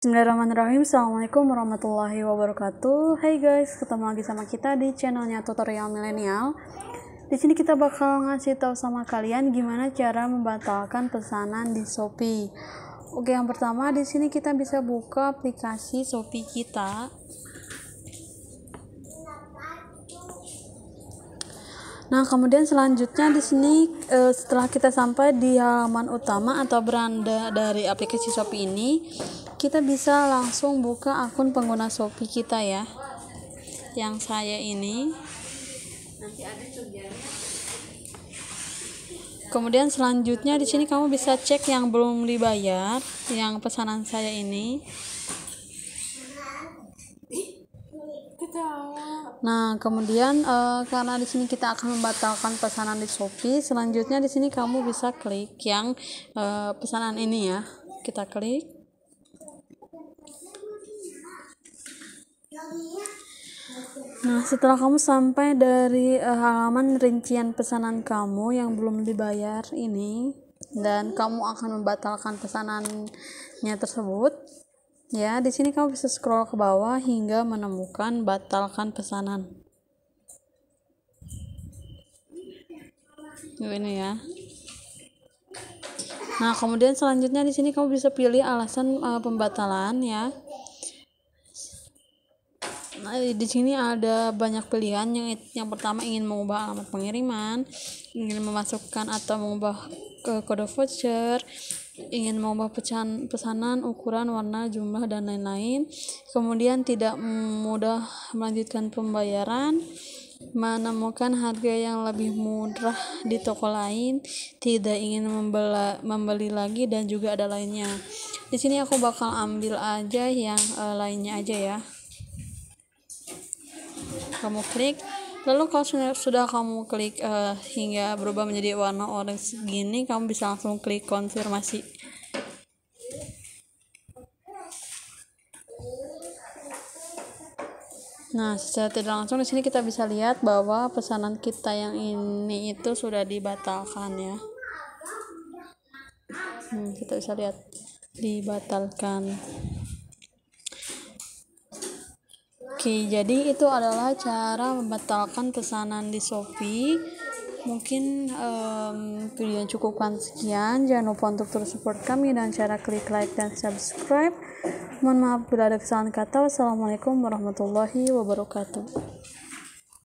Bismillahirrahmanirrahim Assalamualaikum warahmatullahi wabarakatuh Hai guys, ketemu lagi sama kita di channelnya tutorial milenial di sini kita bakal ngasih tahu sama kalian gimana cara membatalkan pesanan di Shopee. Oke, yang pertama di sini kita bisa buka aplikasi Shopee kita. Nah, kemudian selanjutnya di sini eh, setelah kita sampai di halaman utama atau beranda dari aplikasi Shopee ini, kita bisa langsung buka akun pengguna Shopee kita ya yang saya ini. Nanti ada kemudian selanjutnya di sini kamu bisa cek yang belum dibayar yang pesanan saya ini Nah, kemudian uh, karena di sini kita akan membatalkan pesanan di Shopee, selanjutnya di sini kamu bisa klik yang uh, pesanan ini ya. Kita klik. Nah, setelah kamu sampai dari uh, halaman rincian pesanan kamu yang belum dibayar ini dan kamu akan membatalkan pesanannya tersebut, ya, di sini kamu bisa scroll ke bawah hingga menemukan batalkan pesanan. Ini ya. Nah, kemudian selanjutnya di sini kamu bisa pilih alasan uh, pembatalan ya Nah, di sini ada banyak pilihan. Yang yang pertama ingin mengubah alamat pengiriman, ingin memasukkan atau mengubah ke kode voucher, ingin mengubah pesan, pesanan, ukuran, warna, jumlah dan lain-lain. Kemudian tidak mudah melanjutkan pembayaran, menemukan harga yang lebih murah di toko lain, tidak ingin membela, membeli lagi dan juga ada lainnya. Di sini aku bakal ambil aja yang uh, lainnya aja ya kamu klik lalu kalau sudah, kamu klik uh, hingga berubah menjadi warna orange segini kamu bisa langsung klik konfirmasi Nah, secara tidak langsung di sini kita bisa lihat bahwa pesanan kita yang ini itu sudah dibatalkan ya. Hmm, kita bisa lihat dibatalkan. Oke, jadi itu adalah cara membatalkan pesanan di Shopee. Mungkin um, video cukupkan sekian. Jangan lupa untuk terus support kami dan cara klik like dan subscribe. Mohon maaf bila ada kesalahan kata. Wassalamualaikum warahmatullahi wabarakatuh.